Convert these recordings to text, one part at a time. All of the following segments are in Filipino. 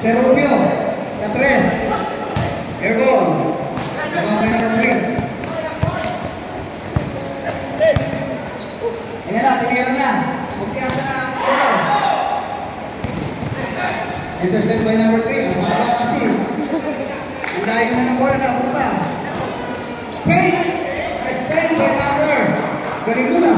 Se rompió. Se atrás. Ergo. Se va a ver a morir. Ayan na, tinigalan na. Kumpiya sa ergo. Intercept by number 3. Ang haba kasi. Unahin mo ng bola na. Kumpa. Paint. Nice paint by Galing mo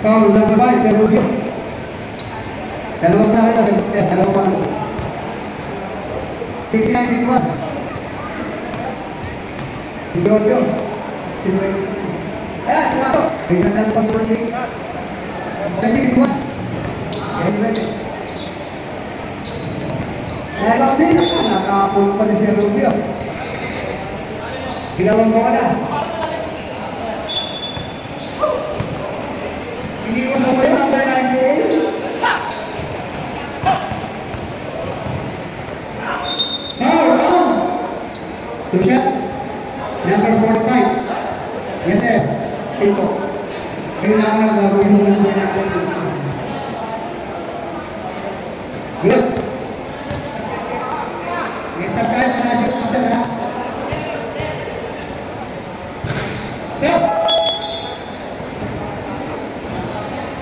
Kalau number five Terubio. Dalawa na kayo sir, dalawa pa. 691. 18. Sino Eh, masuk. Bigyan na sa pag-ibig. Second one. Dalawang din na nakapulong pa ni Sir Rubio. Ginawa mo Good shot. Number 45. Yes, sir. People. Kailangan ko lang gagawin mo ng gagawin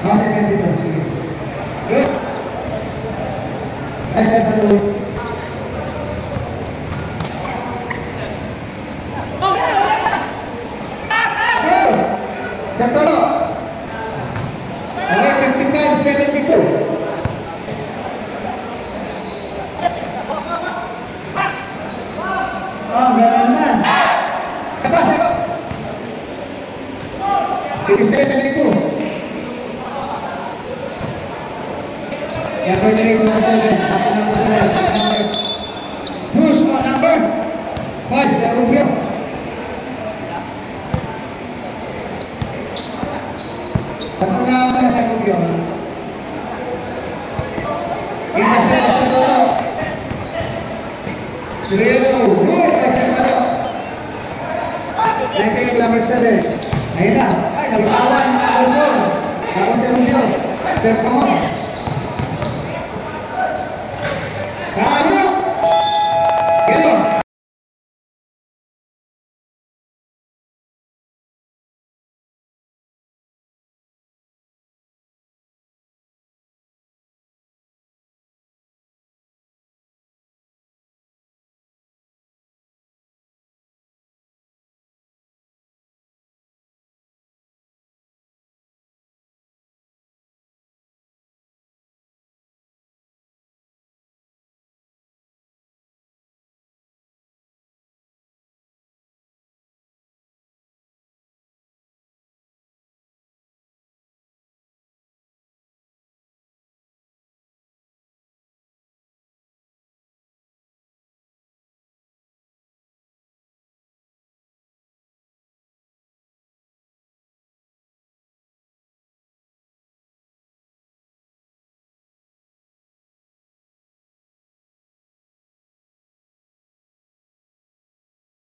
Masih akan ditunjukkan. Good. Saya satu. Se atoró. Number 3, number 7. Number number 7. Bruce, oh, number 5, sa Rubio. sa Rubio. Kita sa nasa toto. Cirilo, Rubio, kasi ano. Nete, number 7. Ayun na. number 4. Tapos si Rubio. Sir Pomon.